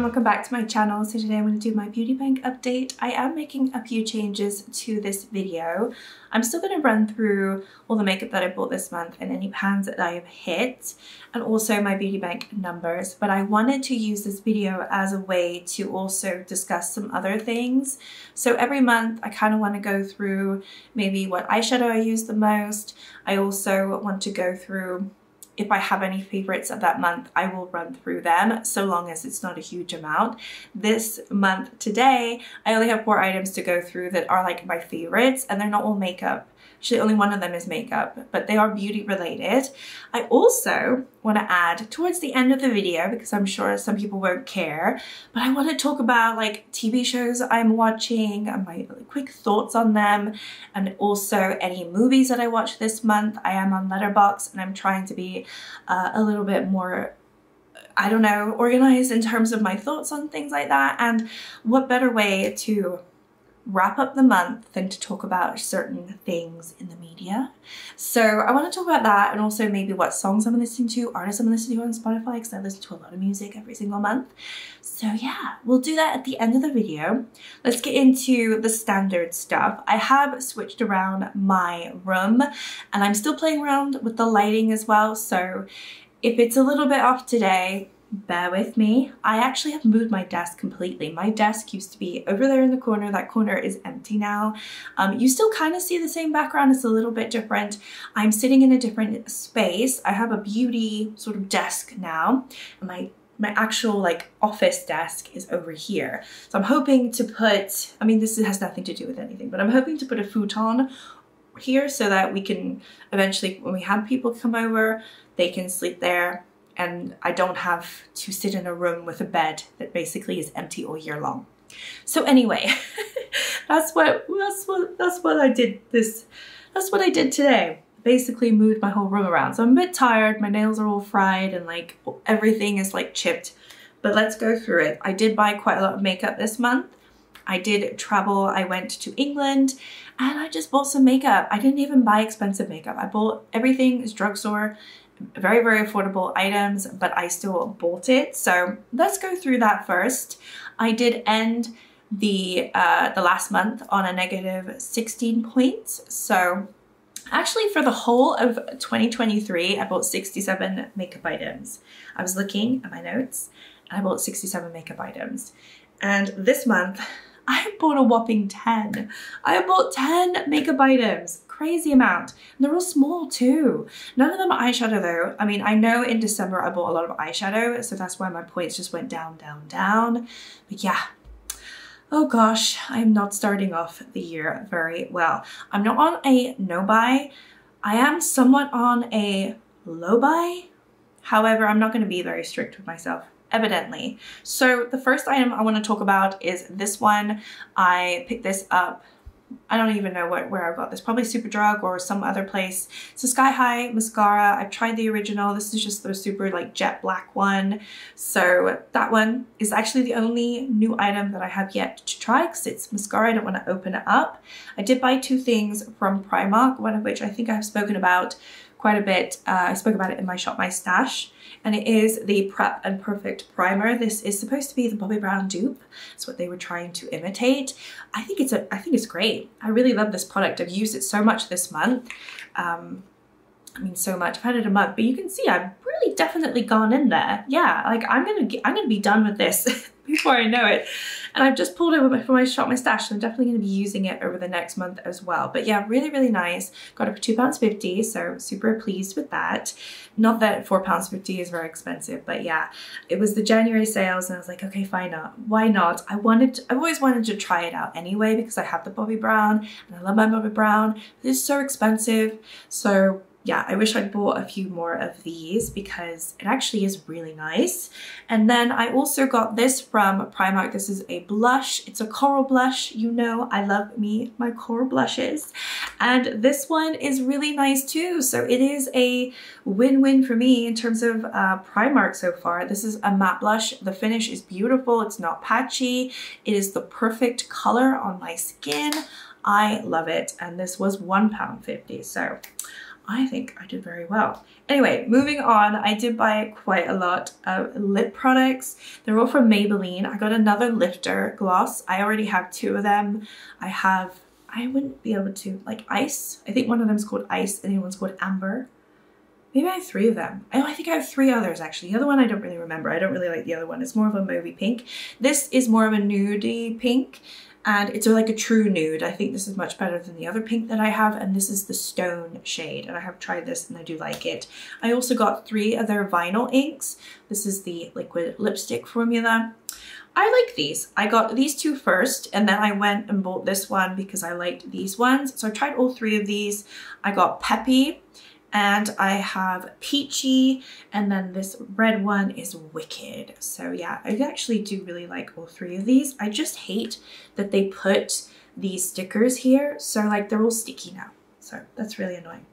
and welcome back to my channel. So today I'm going to do my beauty bank update. I am making a few changes to this video. I'm still going to run through all the makeup that I bought this month and any pans that I have hit and also my beauty bank numbers. But I wanted to use this video as a way to also discuss some other things. So every month I kind of want to go through maybe what eyeshadow I use the most. I also want to go through if I have any favorites of that month, I will run through them so long as it's not a huge amount. This month today, I only have four items to go through that are like my favorites and they're not all makeup. Actually, only one of them is makeup, but they are beauty related. I also want to add towards the end of the video, because I'm sure some people won't care, but I want to talk about like TV shows I'm watching and my quick thoughts on them, and also any movies that I watch this month. I am on Letterboxd and I'm trying to be uh, a little bit more I don't know, organized in terms of my thoughts on things like that. And what better way to wrap up the month than to talk about certain things in the media. So I want to talk about that and also maybe what songs I'm listening to, artists I'm listening to on Spotify because I listen to a lot of music every single month. So yeah, we'll do that at the end of the video. Let's get into the standard stuff. I have switched around my room and I'm still playing around with the lighting as well. So if it's a little bit off today, bear with me. I actually have moved my desk completely. My desk used to be over there in the corner. That corner is empty now. Um, you still kind of see the same background. It's a little bit different. I'm sitting in a different space. I have a beauty sort of desk now. My my actual like office desk is over here. So I'm hoping to put, I mean, this has nothing to do with anything, but I'm hoping to put a futon here so that we can eventually, when we have people come over, they can sleep there and I don't have to sit in a room with a bed that basically is empty all year long. So anyway, that's what that's what that's what I did this that's what I did today. Basically moved my whole room around. So I'm a bit tired, my nails are all fried and like everything is like chipped. But let's go through it. I did buy quite a lot of makeup this month. I did travel, I went to England and I just bought some makeup. I didn't even buy expensive makeup. I bought everything is drugstore very, very affordable items, but I still bought it. So let's go through that first. I did end the, uh, the last month on a negative 16 points. So actually for the whole of 2023, I bought 67 makeup items. I was looking at my notes and I bought 67 makeup items. And this month, I bought a whopping 10. I bought 10 makeup items crazy amount. And they're all small too. None of them are eyeshadow though. I mean, I know in December I bought a lot of eyeshadow, so that's why my points just went down, down, down. But yeah, oh gosh, I'm not starting off the year very well. I'm not on a no buy. I am somewhat on a low buy. However, I'm not going to be very strict with myself evidently. So the first item I want to talk about is this one. I picked this up I don't even know what where I got this. Probably Superdrug or some other place. So Sky High mascara. I've tried the original. This is just the super like jet black one. So that one is actually the only new item that I have yet to try because it's mascara. I don't want to open it up. I did buy two things from Primark, one of which I think I've spoken about quite a bit. Uh, I spoke about it in my Shop My Stash and it is the Prep and Perfect Primer. This is supposed to be the Bobbi Brown dupe. That's what they were trying to imitate. I think it's a, I think it's great. I really love this product. I've used it so much this month. Um, I mean, so much. I've had it a month, but you can see I've really definitely gone in there. Yeah, like I'm gonna, I'm gonna be done with this before I know it. And I've just pulled it for my shop my stash so I'm definitely to be using it over the next month as well. But yeah, really, really nice. Got it for £2.50 so super pleased with that. Not that £4.50 is very expensive but yeah, it was the January sales and I was like, okay, fine, not. why not? I wanted, to, I've always wanted to try it out anyway because I have the Bobbi Brown and I love my Bobbi Brown. It's so expensive. So yeah, I wish I'd bought a few more of these because it actually is really nice. And then I also got this from Primark. This is a blush. It's a coral blush. You know, I love me, my coral blushes. And this one is really nice too. So it is a win-win for me in terms of uh, Primark so far. This is a matte blush. The finish is beautiful. It's not patchy. It is the perfect color on my skin. I love it. And this was £1.50. So I think I did very well. Anyway, moving on, I did buy quite a lot of lip products. They're all from Maybelline. I got another lifter gloss. I already have two of them. I have, I wouldn't be able to, like ice. I think one of them is called ice and the other one's called amber. Maybe I have three of them. Oh, I think I have three others actually. The other one I don't really remember. I don't really like the other one. It's more of a movie pink. This is more of a nudie pink and it's like a true nude. I think this is much better than the other pink that I have and this is the stone shade and I have tried this and I do like it. I also got three other vinyl inks. This is the liquid lipstick formula. I like these. I got these two first and then I went and bought this one because I liked these ones. So I tried all three of these. I got Peppy and I have Peachy and then this red one is Wicked. So yeah, I actually do really like all three of these. I just hate that they put these stickers here. So like they're all sticky now. So that's really annoying.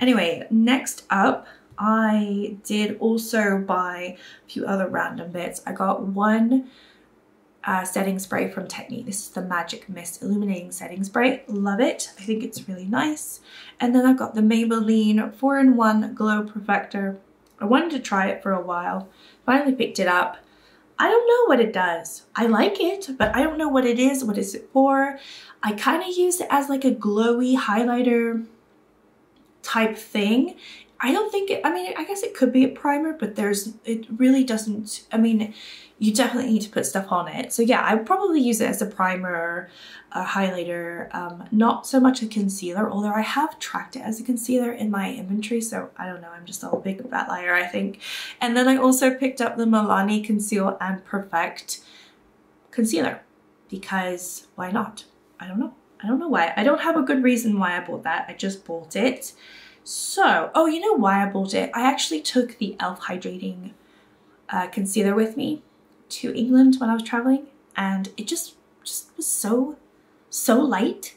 Anyway, next up, I did also buy a few other random bits. I got one uh, setting spray from Technic. This is the Magic Mist Illuminating Setting Spray. Love it. I think it's really nice. And then I've got the Maybelline 4-in-1 Glow Perfector. I wanted to try it for a while. Finally picked it up. I don't know what it does. I like it, but I don't know what it is. What is it for? I kind of use it as like a glowy highlighter type thing. I don't think it, I mean, I guess it could be a primer, but there's, it really doesn't, I mean, you definitely need to put stuff on it. So yeah, I would probably use it as a primer, a highlighter, um, not so much a concealer, although I have tracked it as a concealer in my inventory. So I don't know, I'm just a big fat liar, I think. And then I also picked up the Milani Conceal and Perfect concealer because why not? I don't know. I don't know why. I don't have a good reason why I bought that. I just bought it. So, oh, you know why I bought it? I actually took the e.l.f. Hydrating uh, Concealer with me to England when I was traveling and it just, just was so, so light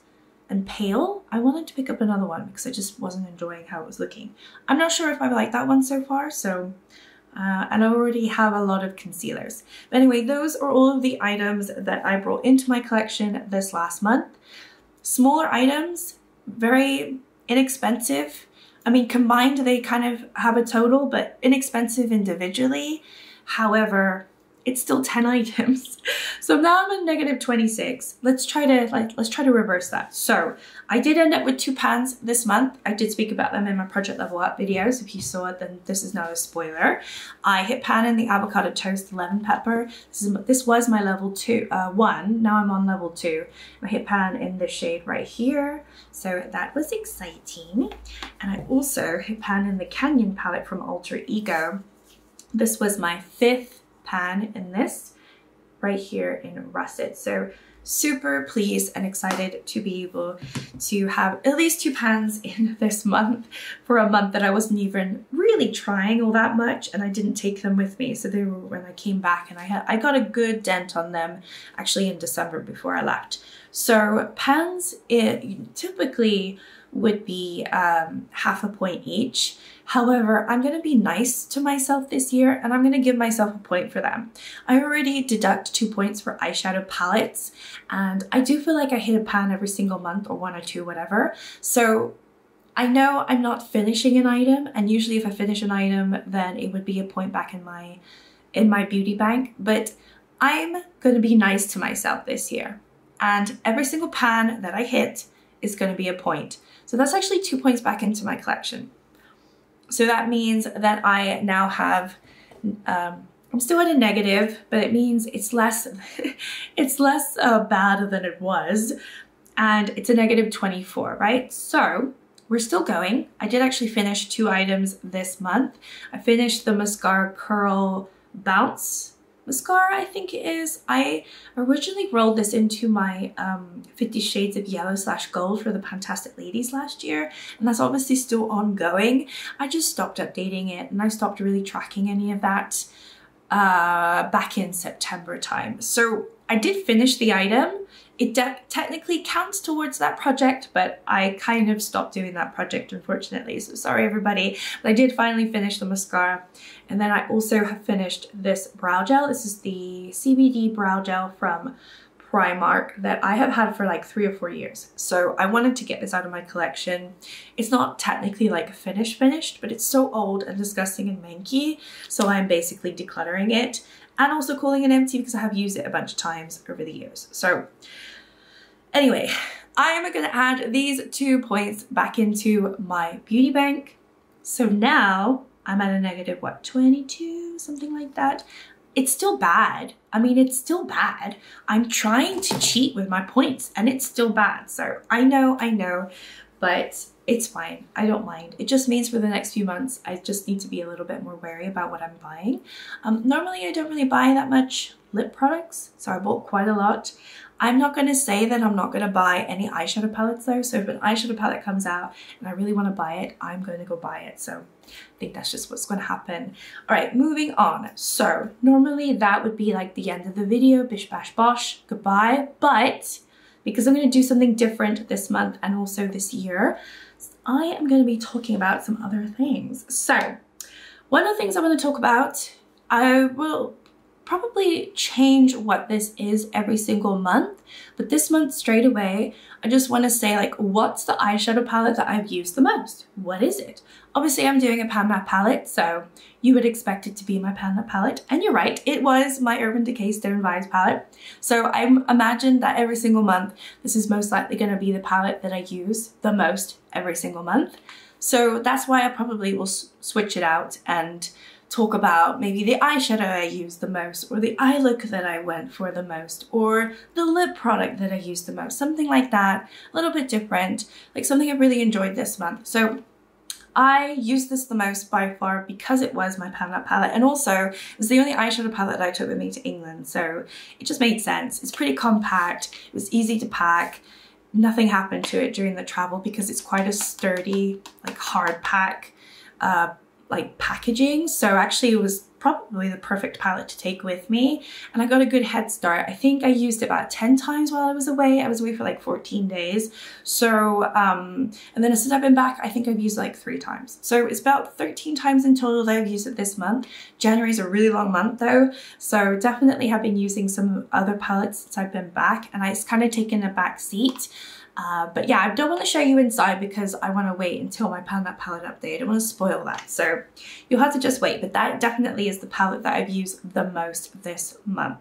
and pale. I wanted to pick up another one because I just wasn't enjoying how it was looking. I'm not sure if I like that one so far, so uh, and I already have a lot of concealers. But anyway, those are all of the items that I brought into my collection this last month. Smaller items, very inexpensive, I mean, combined, they kind of have a total, but inexpensive individually. However, it's still 10 items. So now I'm at negative 26. Let's try to like let's try to reverse that. So I did end up with two pans this month. I did speak about them in my project level up videos. If you saw it, then this is not a spoiler. I hit pan in the avocado toast lemon pepper. This is this was my level two uh, one. Now I'm on level two. I hit pan in the shade right here. So that was exciting. And I also hit pan in the Canyon palette from Alter Ego. This was my fifth pan in this right here in russet. So super pleased and excited to be able to have at least two pans in this month for a month that I wasn't even really trying all that much and I didn't take them with me. So they were when I came back and I had I got a good dent on them actually in December before I left. So pans it typically would be um, half a point each. However, I'm going to be nice to myself this year and I'm going to give myself a point for them. I already deduct two points for eyeshadow palettes and I do feel like I hit a pan every single month or one or two, whatever. So I know I'm not finishing an item and usually if I finish an item then it would be a point back in my in my beauty bank but I'm going to be nice to myself this year and every single pan that I hit is going to be a point. So that's actually two points back into my collection. So that means that I now have, um, I'm still at a negative, but it means it's less, it's less uh, bad than it was. And it's a negative 24, right? So we're still going. I did actually finish two items this month. I finished the Mascara Curl Bounce mascara, I think it is. I originally rolled this into my um, 50 Shades of Yellow slash Gold for the Fantastic Ladies last year, and that's obviously still ongoing. I just stopped updating it and I stopped really tracking any of that uh, back in September time. So I did finish the item. It technically counts towards that project, but I kind of stopped doing that project, unfortunately. So sorry, everybody. But I did finally finish the mascara. And then I also have finished this brow gel. This is the CBD brow gel from Primark that I have had for like three or four years. So I wanted to get this out of my collection. It's not technically like finished finished, but it's so old and disgusting and manky. So I'm basically decluttering it and also calling it empty because I have used it a bunch of times over the years. So anyway, I am to add these two points back into my beauty bank. So now I'm at a negative, what, 22, something like that it's still bad. I mean, it's still bad. I'm trying to cheat with my points and it's still bad. So I know, I know, but it's fine. I don't mind. It just means for the next few months, I just need to be a little bit more wary about what I'm buying. Um, normally, I don't really buy that much lip products, so I bought quite a lot. I'm not going to say that I'm not going to buy any eyeshadow palettes though. So if an eyeshadow palette comes out and I really want to buy it, I'm going to go buy it. So I think that's just what's going to happen. All right, moving on. So normally that would be like the end of the video, bish bash bosh, goodbye. But because I'm going to do something different this month and also this year, I am going to be talking about some other things. So one of the things I want to talk about, I will probably change what this is every single month, but this month straight away, I just want to say like, what's the eyeshadow palette that I've used the most? What is it? Obviously I'm doing a Pan palette, so you would expect it to be my Pan palette. And you're right, it was my Urban Decay Stone Vibes palette. So I imagine that every single month, this is most likely going to be the palette that I use the most every single month. So that's why I probably will switch it out and talk about maybe the eyeshadow I used the most or the eye look that I went for the most or the lip product that I used the most, something like that, a little bit different, like something I really enjoyed this month. So I used this the most by far because it was my Pan That palette and also it was the only eyeshadow palette that I took with me to England so it just made sense. It's pretty compact, it was easy to pack, nothing happened to it during the travel because it's quite a sturdy like hard pack uh, like packaging. So actually it was probably the perfect palette to take with me and I got a good head start. I think I used it about 10 times while I was away. I was away for like 14 days. So, um, and then since I've been back, I think I've used like three times. So it's about 13 times in total that I've used it this month. January is a really long month though. So definitely have been using some other palettes since I've been back and it's kind of taken a back seat. Uh, but yeah, I don't want to show you inside because I want to wait until my Pan palette update. I don't want to spoil that. So you'll have to just wait. But that definitely is the palette that I've used the most this month.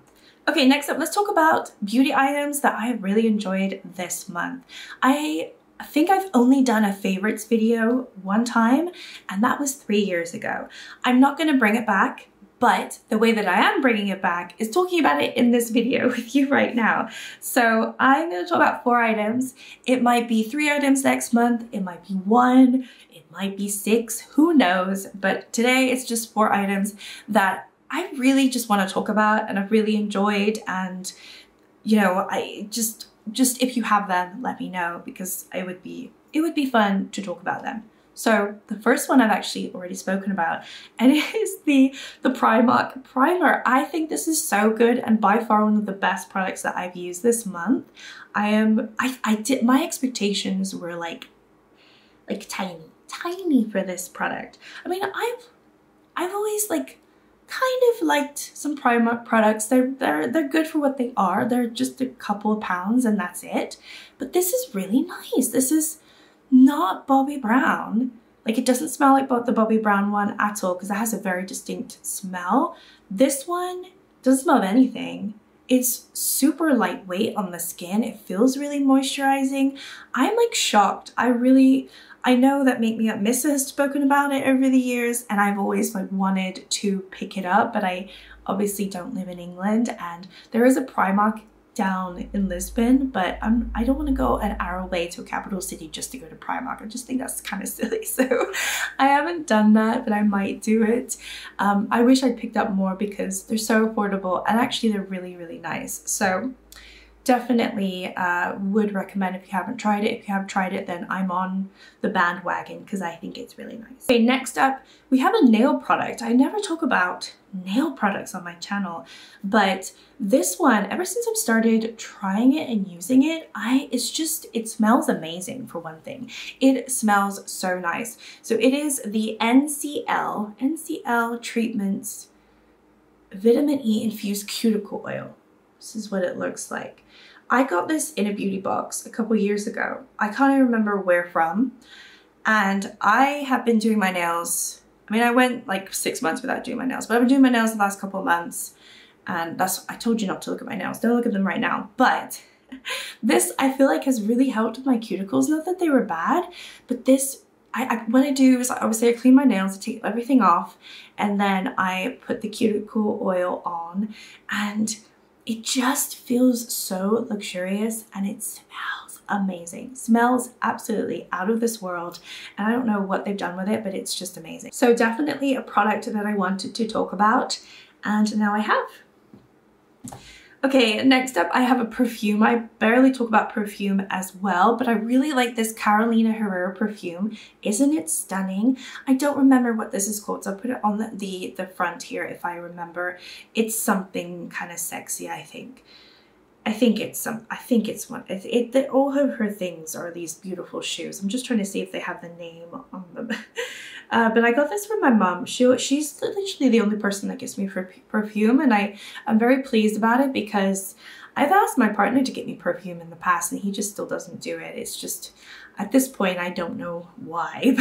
Okay, next up, let's talk about beauty items that I have really enjoyed this month. I think I've only done a favorites video one time, and that was three years ago. I'm not going to bring it back but the way that I am bringing it back is talking about it in this video with you right now. So I'm going to talk about four items. It might be three items next month. It might be one. It might be six. Who knows? But today it's just four items that I really just want to talk about and I've really enjoyed. And, you know, I just, just if you have them, let me know because it would be, it would be fun to talk about them. So the first one I've actually already spoken about and it is the, the Primark primer. I think this is so good and by far one of the best products that I've used this month. I am, I, I did, my expectations were like, like tiny, tiny for this product. I mean, I've, I've always like kind of liked some Primark products. They're, they're, they're good for what they are. They're just a couple of pounds and that's it. But this is really nice. This is, not Bobbi Brown. Like it doesn't smell like the Bobbi Brown one at all because it has a very distinct smell. This one doesn't smell of anything. It's super lightweight on the skin. It feels really moisturizing. I'm like shocked. I really, I know that Make Me Up Missa has spoken about it over the years and I've always like wanted to pick it up, but I obviously don't live in England and there is a Primark down in Lisbon, but I'm, I don't want to go an hour away to a capital city just to go to Primark. I just think that's kind of silly. So I haven't done that, but I might do it. Um, I wish I'd picked up more because they're so affordable and actually they're really, really nice. So definitely uh, would recommend if you haven't tried it. If you have tried it, then I'm on the bandwagon because I think it's really nice. Okay, next up, we have a nail product. I never talk about nail products on my channel, but this one, ever since I've started trying it and using it, I it's just, it smells amazing for one thing. It smells so nice. So it is the NCL, NCL Treatments Vitamin E Infused Cuticle Oil. This is what it looks like. I got this in a beauty box a couple years ago. I can't even remember where from. And I have been doing my nails. I mean, I went like six months without doing my nails, but I've been doing my nails the last couple of months. And that's, I told you not to look at my nails. Don't look at them right now. But this, I feel like has really helped my cuticles. Not that they were bad, but this I, I, what I do is obviously I clean my nails, I take everything off, and then I put the cuticle oil on, and it just feels so luxurious and it smells amazing. Smells absolutely out of this world and I don't know what they've done with it but it's just amazing. So definitely a product that I wanted to talk about and now I have. Okay, next up I have a perfume. I barely talk about perfume as well, but I really like this Carolina Herrera perfume. Isn't it stunning? I don't remember what this is called, so I'll put it on the, the, the front here if I remember. It's something kind of sexy, I think. I think it's some. I think it's one. It, it, it, all of her things are these beautiful shoes. I'm just trying to see if they have the name on them. Uh, but I got this from my mom. She, she's literally the only person that gives me perfume and I, I'm very pleased about it because I've asked my partner to get me perfume in the past and he just still doesn't do it. It's just, at this point, I don't know why.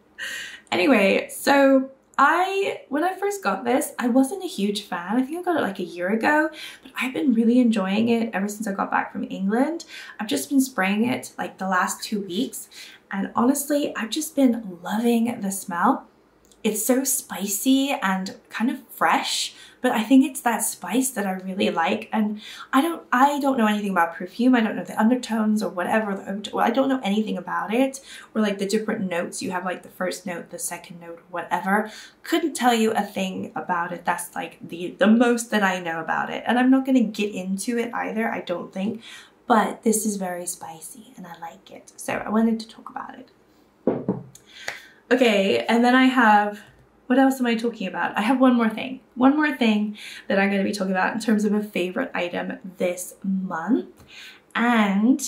anyway, so I, when I first got this, I wasn't a huge fan. I think I got it like a year ago, but I've been really enjoying it ever since I got back from England. I've just been spraying it like the last two weeks and honestly, I've just been loving the smell. It's so spicy and kind of fresh, but I think it's that spice that I really like. And I don't, I don't know anything about perfume. I don't know the undertones or whatever. Well, I don't know anything about it or like the different notes. You have like the first note, the second note, whatever. Couldn't tell you a thing about it. That's like the, the most that I know about it. And I'm not going to get into it either, I don't think but this is very spicy and I like it. So I wanted to talk about it. Okay, and then I have, what else am I talking about? I have one more thing. One more thing that I'm going to be talking about in terms of a favorite item this month. And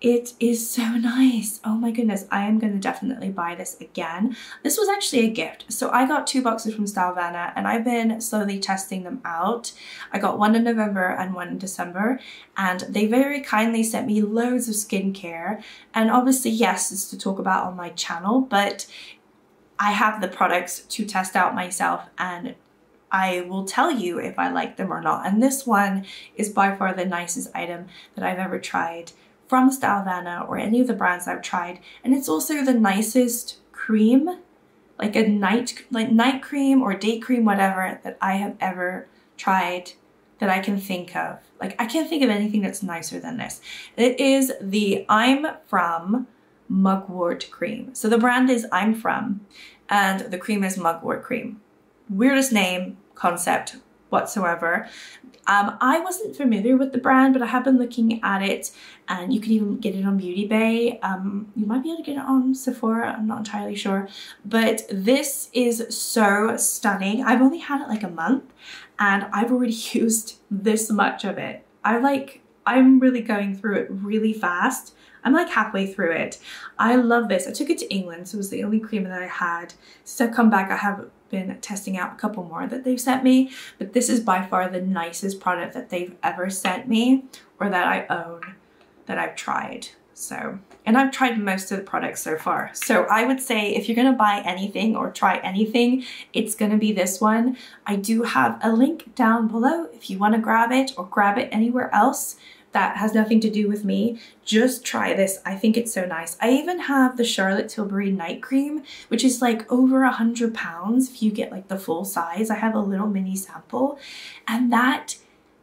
it is so nice. Oh my goodness, I am going to definitely buy this again. This was actually a gift. So I got two boxes from Stylevana and I've been slowly testing them out. I got one in November and one in December and they very kindly sent me loads of skincare. And obviously, yes, it's to talk about on my channel, but I have the products to test out myself and I will tell you if I like them or not. And this one is by far the nicest item that I've ever tried from Stylevana or any of the brands I've tried. And it's also the nicest cream, like a night, like night cream or day cream, whatever, that I have ever tried that I can think of. Like I can't think of anything that's nicer than this. It is the I'm From Mugwort Cream. So the brand is I'm From and the cream is Mugwort Cream. Weirdest name, concept, whatsoever. Um, I wasn't familiar with the brand, but I have been looking at it and you can even get it on Beauty Bay. Um, you might be able to get it on Sephora, I'm not entirely sure. But this is so stunning. I've only had it like a month and I've already used this much of it. I like, I'm really going through it really fast. I'm like halfway through it. I love this. I took it to England, so it was the only cream that I had. Since I've come back, I have been testing out a couple more that they've sent me, but this is by far the nicest product that they've ever sent me or that I own that I've tried. So, and I've tried most of the products so far. So I would say if you're gonna buy anything or try anything, it's gonna be this one. I do have a link down below if you wanna grab it or grab it anywhere else that has nothing to do with me, just try this. I think it's so nice. I even have the Charlotte Tilbury night cream, which is like over a hundred pounds if you get like the full size. I have a little mini sample and that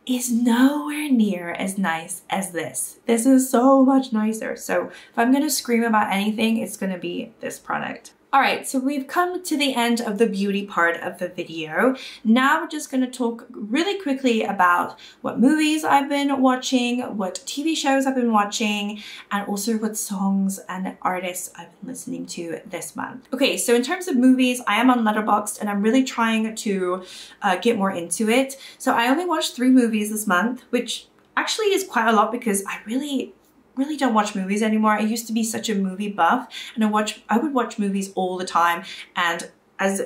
is nowhere near as nice as this. This is so much nicer. So if I'm gonna scream about anything, it's gonna be this product. All right, so we've come to the end of the beauty part of the video. Now we're just gonna talk really quickly about what movies I've been watching, what TV shows I've been watching, and also what songs and artists I've been listening to this month. Okay, so in terms of movies, I am on Letterboxd and I'm really trying to uh, get more into it. So I only watched three movies this month, which actually is quite a lot because I really really don't watch movies anymore. I used to be such a movie buff and I watch I would watch movies all the time and as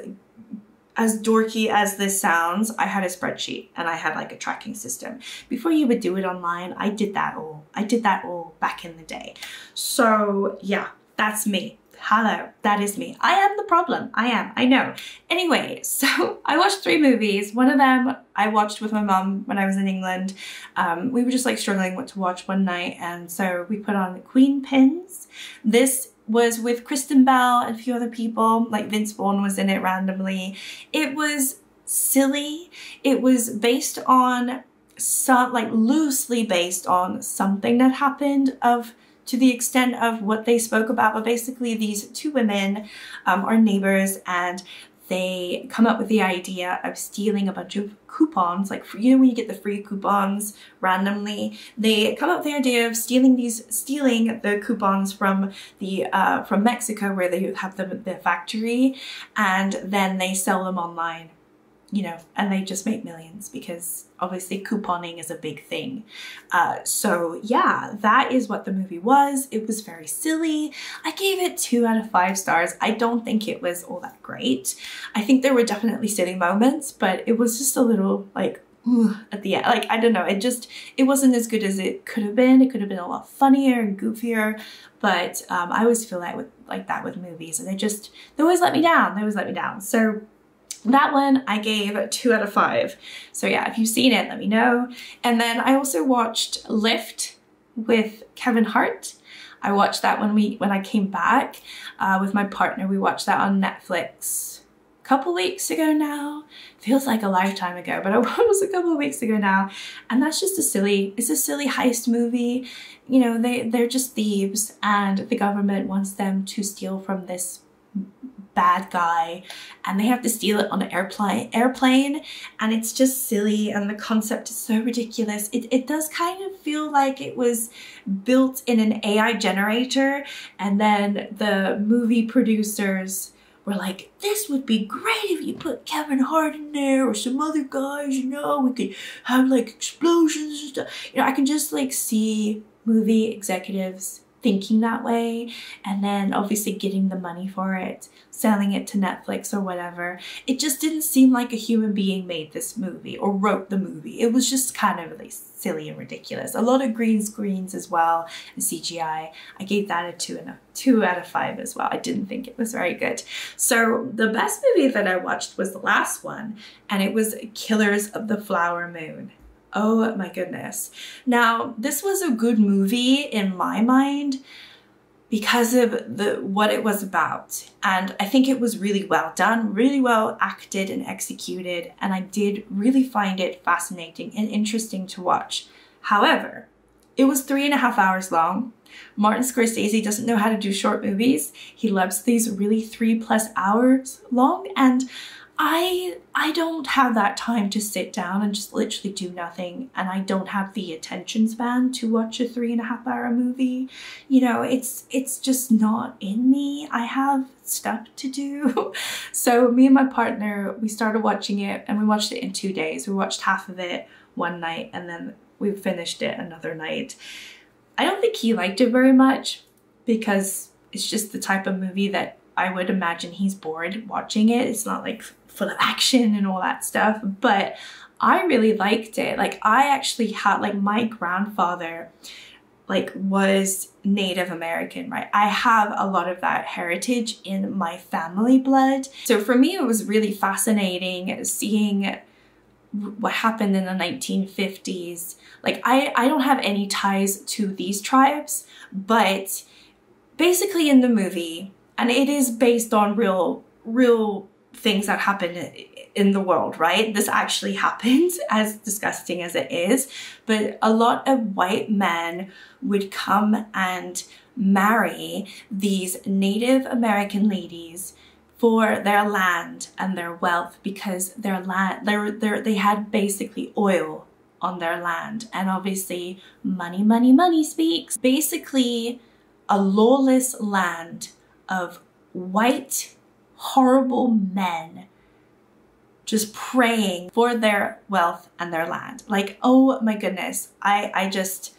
as dorky as this sounds, I had a spreadsheet and I had like a tracking system. Before you would do it online, I did that all. I did that all back in the day. So yeah, that's me. Hello, that is me. I am the problem. I am, I know. Anyway, so I watched three movies. One of them I watched with my mum when I was in England. Um, we were just like struggling what to watch one night and so we put on Queenpins. This was with Kristen Bell and a few other people, like Vince Vaughn was in it randomly. It was silly. It was based on some, like loosely based on something that happened of to the extent of what they spoke about, but basically these two women um, are neighbors and they come up with the idea of stealing a bunch of coupons, like you know when you get the free coupons randomly, they come up with the idea of stealing these, stealing the coupons from the uh, from Mexico where they have the, the factory, and then they sell them online you know, and they just make millions because obviously couponing is a big thing. Uh, so yeah, that is what the movie was. It was very silly. I gave it two out of five stars. I don't think it was all that great. I think there were definitely silly moments, but it was just a little like at the end. Like, I don't know, it just, it wasn't as good as it could have been. It could have been a lot funnier and goofier, but um, I always feel like with like that with movies and they just, they always let me down. They always let me down. So that one I gave two out of five. So yeah, if you've seen it, let me know. And then I also watched Lift with Kevin Hart. I watched that when we when I came back uh, with my partner. We watched that on Netflix a couple weeks ago now. Feels like a lifetime ago, but it was a couple weeks ago now. And that's just a silly, it's a silly heist movie. You know, they, they're just thieves and the government wants them to steal from this bad guy and they have to steal it on an airplane airplane and it's just silly and the concept is so ridiculous. It, it does kind of feel like it was built in an AI generator and then the movie producers were like this would be great if you put Kevin Hart in there or some other guys you know we could have like explosions and stuff. You know I can just like see movie executives thinking that way and then obviously getting the money for it, selling it to Netflix or whatever. It just didn't seem like a human being made this movie or wrote the movie. It was just kind of really silly and ridiculous. A lot of green screens as well and CGI. I gave that a two and a two out of five as well. I didn't think it was very good. So the best movie that I watched was the last one and it was Killers of the Flower Moon. Oh my goodness. Now, this was a good movie in my mind because of the what it was about. And I think it was really well done, really well acted and executed, and I did really find it fascinating and interesting to watch. However, it was three and a half hours long. Martin Scorsese doesn't know how to do short movies. He loves these really three plus hours long, and I I don't have that time to sit down and just literally do nothing and I don't have the attention span to watch a three and a half hour movie. You know, it's it's just not in me. I have stuff to do. so me and my partner, we started watching it and we watched it in two days. We watched half of it one night and then we finished it another night. I don't think he liked it very much because it's just the type of movie that I would imagine he's bored watching it. It's not like full of action and all that stuff. But I really liked it. Like I actually had like my grandfather like was Native American, right? I have a lot of that heritage in my family blood. So for me, it was really fascinating seeing what happened in the 1950s. Like I, I don't have any ties to these tribes, but basically in the movie, and it is based on real, real things that happen in the world, right? This actually happens, as disgusting as it is. But a lot of white men would come and marry these Native American ladies for their land and their wealth because their land, they had basically oil on their land. And obviously, money, money, money speaks. Basically, a lawless land of white horrible men just preying for their wealth and their land. Like, oh my goodness, I, I just,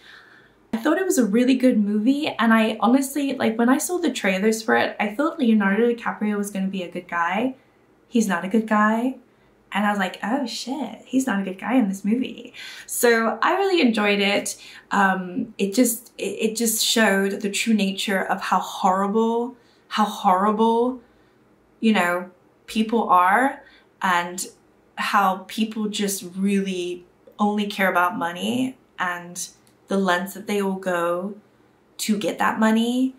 I thought it was a really good movie. And I honestly, like when I saw the trailers for it, I thought Leonardo DiCaprio was going to be a good guy. he's not a good guy. And I was like, oh shit, he's not a good guy in this movie. So I really enjoyed it. Um, it just it, it just showed the true nature of how horrible, how horrible, you know, people are and how people just really only care about money and the lengths that they will go to get that money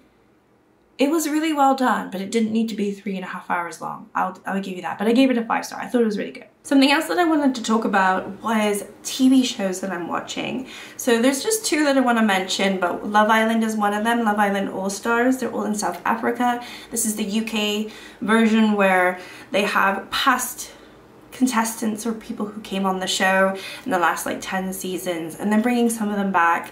it was really well done, but it didn't need to be three and a half hours long. I'll, I'll give you that. But I gave it a five star. I thought it was really good. Something else that I wanted to talk about was TV shows that I'm watching. So there's just two that I want to mention, but Love Island is one of them. Love Island All Stars. They're all in South Africa. This is the UK version where they have past contestants or people who came on the show in the last like 10 seasons and then bringing some of them back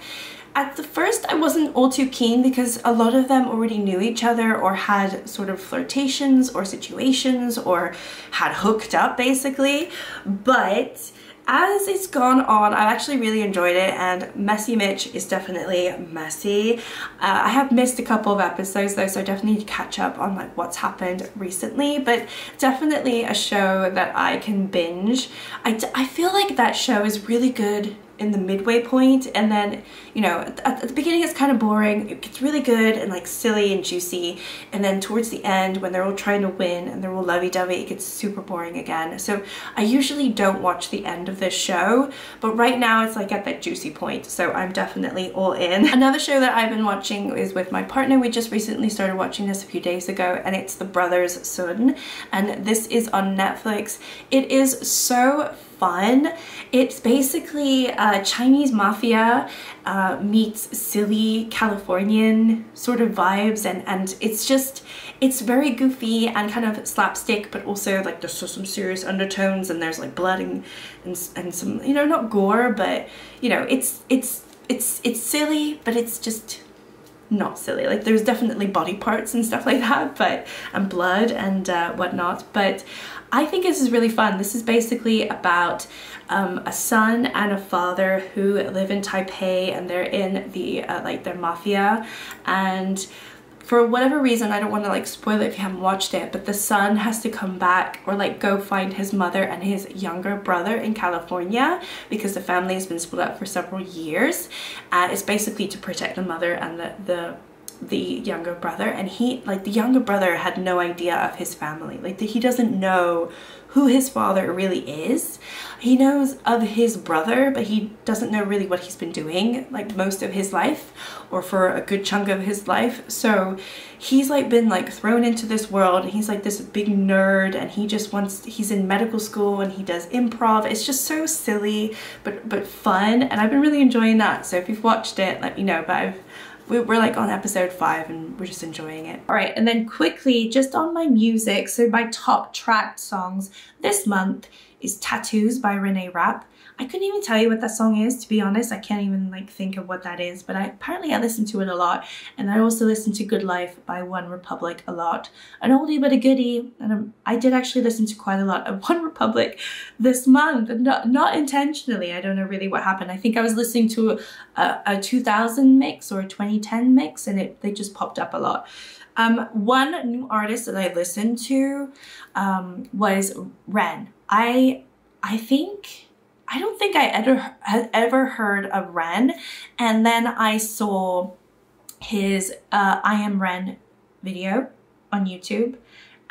at the first, I wasn't all too keen because a lot of them already knew each other or had sort of flirtations or situations or had hooked up basically. But as it's gone on, I've actually really enjoyed it and Messy Mitch is definitely messy. Uh, I have missed a couple of episodes though, so I definitely need to catch up on like what's happened recently, but definitely a show that I can binge. I, I feel like that show is really good in the midway point and then you know at, the beginning it's kind of boring it gets really good and like silly and juicy and then towards the end when they're all trying to win and they're all lovey-dovey it gets super boring again. So I usually don't watch the end of this show but right now it's like at that juicy point so I'm definitely all in. Another show that I've been watching is with my partner. We just recently started watching this a few days ago and it's The Brothers Sun and this is on Netflix. It is so fun. It's basically uh, Chinese mafia uh, meets silly Californian sort of vibes and, and it's just, it's very goofy and kind of slapstick but also like there's some serious undertones and there's like blood and, and, and some, you know, not gore but you know, it's, it's, it's, it's silly but it's just not silly. Like there's definitely body parts and stuff like that, but and blood and uh, whatnot. But I think this is really fun. This is basically about um, a son and a father who live in Taipei and they're in the, uh, like they're mafia and for whatever reason, I don't want to like spoil it if you haven't watched it, but the son has to come back or like go find his mother and his younger brother in California because the family has been split up for several years. Uh, it's basically to protect the mother and the, the the younger brother and he like the younger brother had no idea of his family. Like he doesn't know who his father really is. He knows of his brother but he doesn't know really what he's been doing like most of his life or for a good chunk of his life. So he's like been like thrown into this world he's like this big nerd and he just wants he's in medical school and he does improv. It's just so silly but but fun and I've been really enjoying that. So if you've watched it let me know but I've we're like on episode five and we're just enjoying it. All right, and then quickly, just on my music, so my top tracked songs this month is Tattoos by Renee Rapp. I couldn't even tell you what that song is, to be honest. I can't even like think of what that is, but I apparently I listen to it a lot. And I also listen to Good Life by OneRepublic a lot. An oldie but a goodie. And um, I did actually listen to quite a lot of OneRepublic this month, not, not intentionally. I don't know really what happened. I think I was listening to a, a 2000 mix or a 2010 mix and it they just popped up a lot. Um, one new artist that I listened to um, was Ren. I I think I don't think I ever had ever heard of Ren. And then I saw his uh, I Am Ren video on YouTube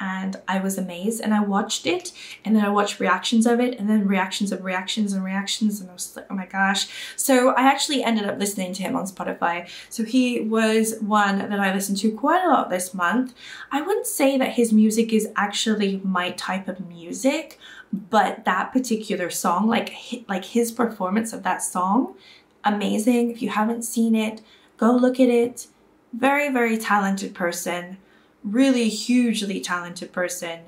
and I was amazed and I watched it and then I watched reactions of it and then reactions of reactions and reactions and I was like, oh my gosh. So I actually ended up listening to him on Spotify. So he was one that I listened to quite a lot this month. I wouldn't say that his music is actually my type of music, but that particular song like like his performance of that song amazing if you haven't seen it go look at it very very talented person really hugely talented person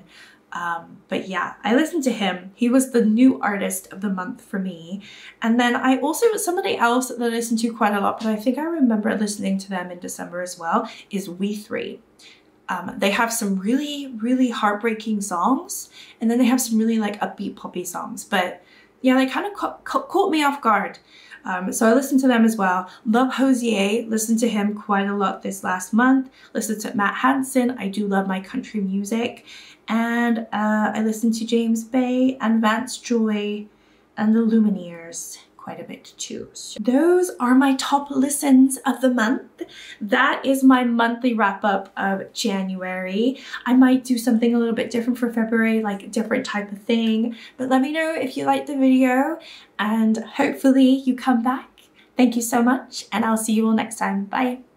um, but yeah, I listened to him. He was the new artist of the month for me. And then I also, somebody else that I listened to quite a lot, but I think I remember listening to them in December as well, is We Three. Um, they have some really, really heartbreaking songs, and then they have some really like upbeat poppy songs. But yeah, they kind of ca ca caught me off guard. Um, so I listened to them as well. Love Hozier, listened to him quite a lot this last month. Listened to Matt Hanson, I do love my country music. And uh, I listened to James Bay and Vance Joy and the Lumineers quite a bit too. So those are my top listens of the month. That is my monthly wrap up of January. I might do something a little bit different for February, like a different type of thing, but let me know if you liked the video and hopefully you come back. Thank you so much and I'll see you all next time. Bye.